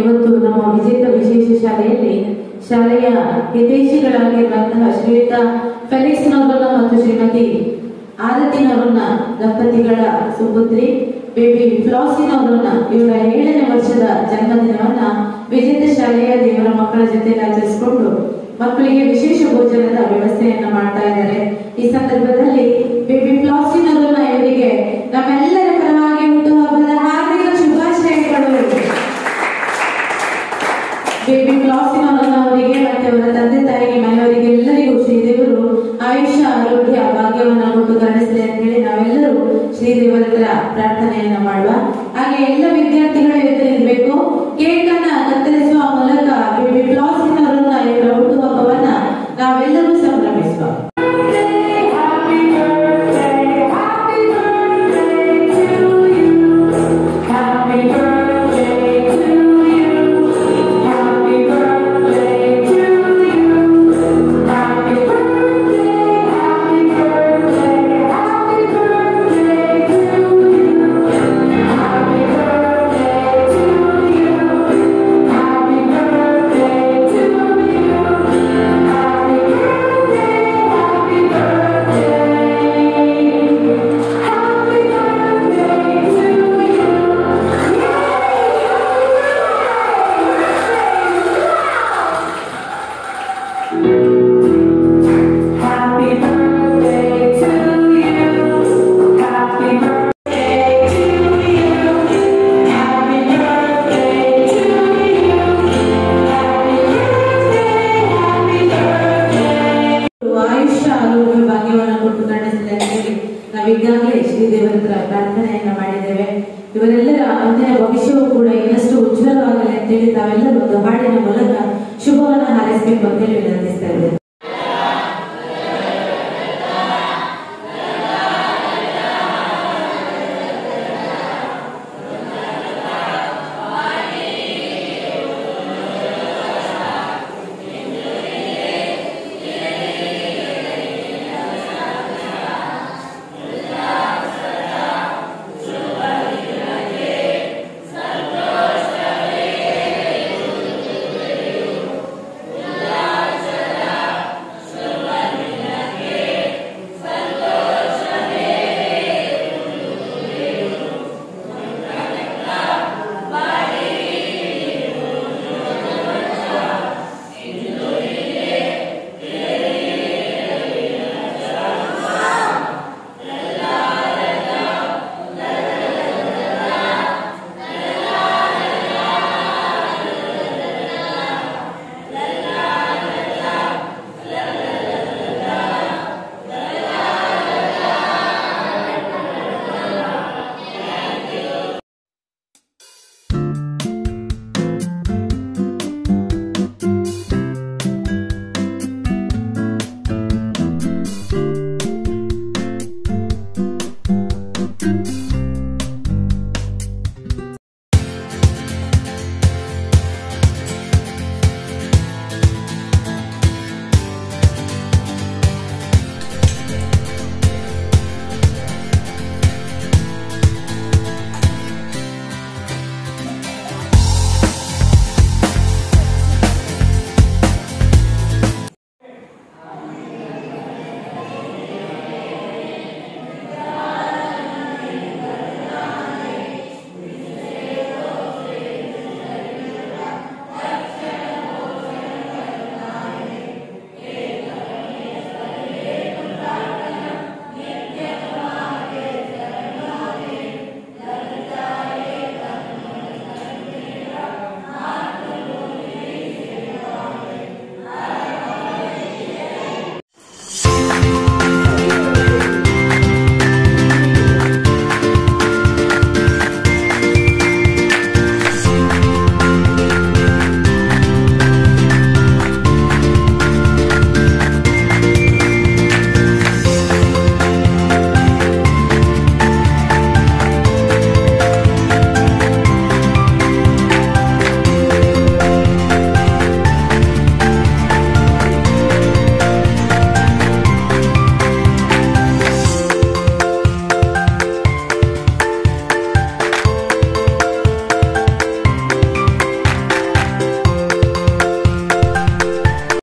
ಇವತ್ತು ನಮ್ಮ ವಿಜೇತ ವಿಶೇಷ ಶಾಲೆಯಲ್ಲಿ ಶಾಲೆಯ ಹಿತೈಷಿಗಳಾಗಿರುವಂತಹ ಶ್ರೀಯುತ ಫೆಲಿಕ್ಸ್ ನವರನ್ನ ಮತ್ತು ಶ್ರೀಮತಿ ಆರತಿನವರನ್ನ ದಂಪತಿಗಳ ಸುಪುತ್ರಿ ಬೇಬಿ ಫ್ಲಾಸಿನವರನ್ನ ಇವರ ಏಳನೇ ವರ್ಷದ ಜನ್ಮದಿನವನ್ನ ವಿಜೇತ ಶಾಲೆಯ ದೇವರ ಮಕ್ಕಳ ಜೊತೆ ಆಚರಿಸಿಕೊಂಡು ಮಕ್ಕಳಿಗೆ ವಿಶೇಷ ಭೋಜನದ ವ್ಯವಸ್ಥೆಯನ್ನ ಮಾಡ್ತಾ ಇದ್ದಾರೆ. ಈ ಸಂದರ್ಭದಲ್ಲಿ ಬೇಬಿ ಫ್ಲಾಸಿನವರನ್ನ ಇವರಿಗೆ ನಮ್ಮೆಲ್ಲರ ಭಾಗ್ಯವನ್ನ ಕೊಟ್ಟು ಕರುಣಿಸಲಿ ಅಂತ ಹೇಳಿ ನಾವೆಲ್ಲರೂ ಶ್ರೀದೇವರ ಪ್ರಾರ್ಥನೆಯನ್ನ ಮಾಡುವ. ಹಾಗೆ ಎಲ್ಲ ವಿದ್ಯಾರ್ಥಿಗಳು ನಾವೀಗಾಗಲೇ ಶ್ರೀದೇವರ ಹತ್ರ ಪ್ರಾರ್ಥನೆಯನ್ನ ಮಾಡಿದ್ದೇವೆ ಇವರೆಲ್ಲರ ಮುಂದಿನ ಭವಿಷ್ಯವೂ ಕೂಡ ಇನ್ನಷ್ಟು ಉಜ್ವಲವಾಗಲಿ ಅಂತೇಳಿ ತಾವೆಲ್ಲರೂ ಒಂದು ಹಾಡಿನ ಮೂಲಕ el Evangelio en la testa